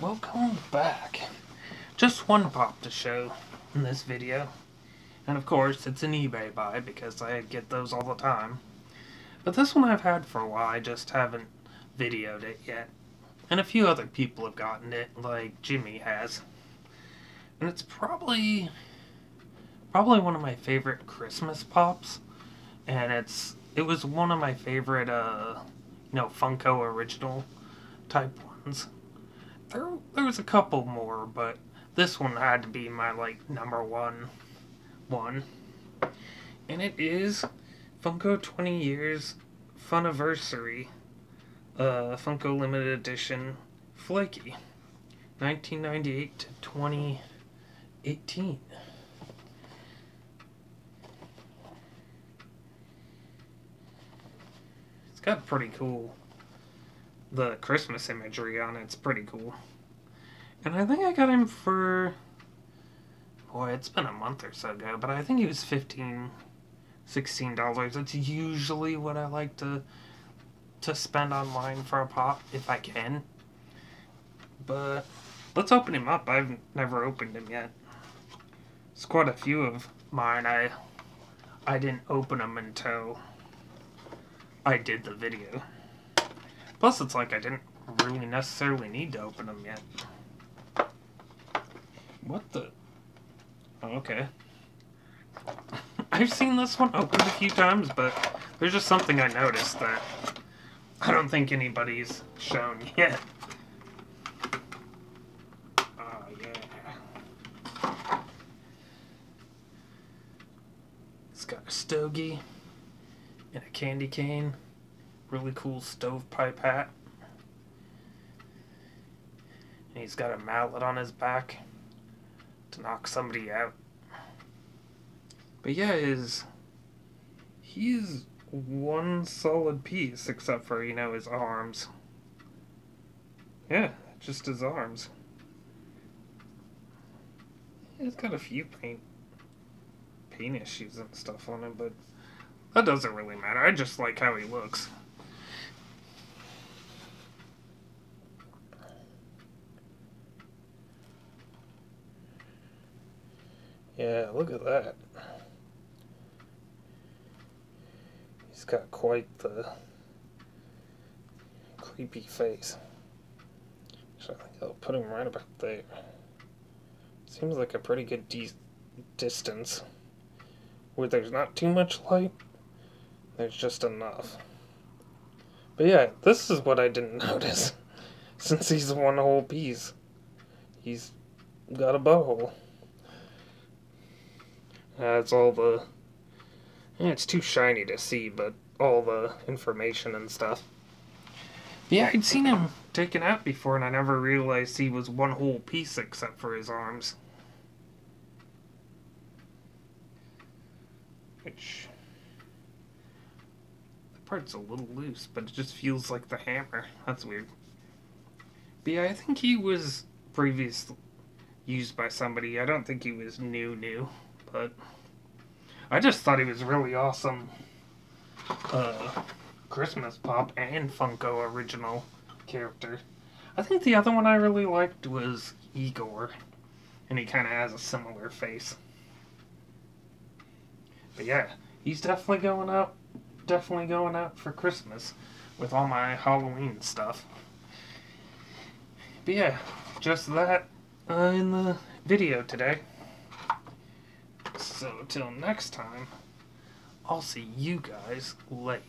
Welcome back. Just one pop to show in this video. And of course, it's an eBay buy because I get those all the time. But this one I've had for a while, I just haven't videoed it yet. And a few other people have gotten it, like Jimmy has. And it's probably probably one of my favorite Christmas pops. And it's it was one of my favorite uh you know Funko original type ones. There there was a couple more, but this one had to be my like number one one. And it is Funko 20 years Funiversary uh, Funko Limited Edition Flaky 1998 to 2018. It's got pretty cool the Christmas imagery on it. It's pretty cool. And I think I got him for boy, it's been a month or so ago, but I think he was 15 16 dollars. It's usually what I like to to spend online for a pop if I can. But let's open him up. I've never opened him yet. It's quite a few of mine. I I didn't open them until I did the video. Plus, it's like I didn't really necessarily need to open them yet. What the? Oh, okay. I've seen this one opened a few times, but there's just something I noticed that I don't think anybody's shown yet. Oh, yeah. It's got a stogie and a candy cane. Really cool stovepipe hat. And he's got a mallet on his back to knock somebody out. But yeah, his he's one solid piece except for, you know, his arms. Yeah, just his arms. He's got a few paint paint issues and stuff on him, but that doesn't really matter. I just like how he looks. Yeah, look at that. He's got quite the creepy face. So I think I'll put him right about there. Seems like a pretty good distance. Where there's not too much light, there's just enough. But yeah, this is what I didn't notice. Since he's one whole piece. He's got a butthole. That's all the yeah, it's too shiny to see, but all the information and stuff. Yeah, I'd seen him taken out before, and I never realized he was one whole piece except for his arms. Which... The part's a little loose, but it just feels like the hammer. That's weird. But yeah, I think he was previously used by somebody. I don't think he was new new, but... I just thought he was really awesome. Uh, Christmas Pop and Funko original character. I think the other one I really liked was Igor, and he kind of has a similar face. But yeah, he's definitely going out, definitely going out for Christmas with all my Halloween stuff. But yeah, just that uh, in the video today. So, till next time, I'll see you guys later.